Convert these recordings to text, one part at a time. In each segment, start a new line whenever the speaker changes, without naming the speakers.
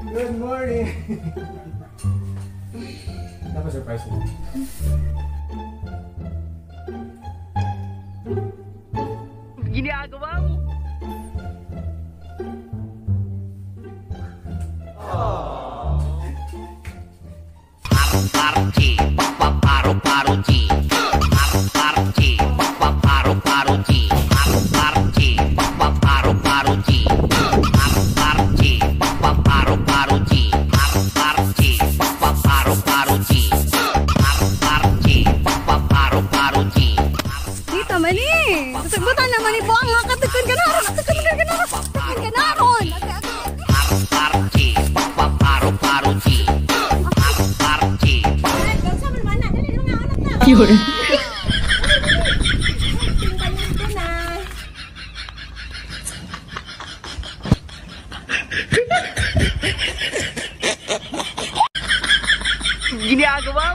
Good morning! Dapat surprise mo.
Ginagawa mo. Paru-paru-ci, paru-paru-ci.
Sasagutan naman ni Buang nga katukon ka naron. Katukon ka naron. Katukon ka naron.
Paru-paru-ci, paru-paru-ci. Paru-paru-ci.
Yun.
Ginagawa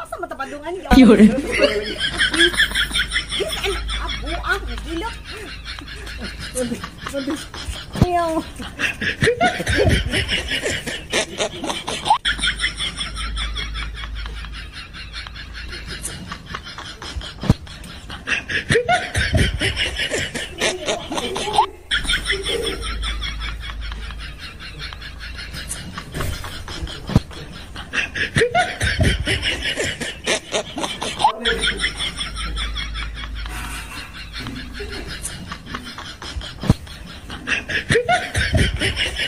Asa matapadungan niya.
Yun.
Bisan, abo, ang gilak. Ayaw. Ha ha ha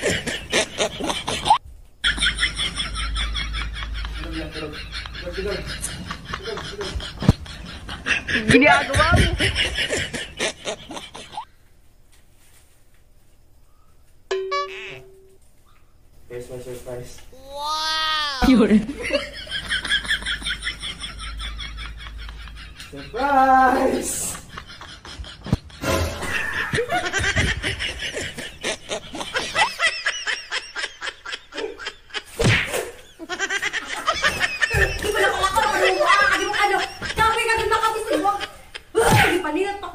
ha!
Ginagawa mo.
Here's my surprise.
Yun.
Surprise!
kanina tak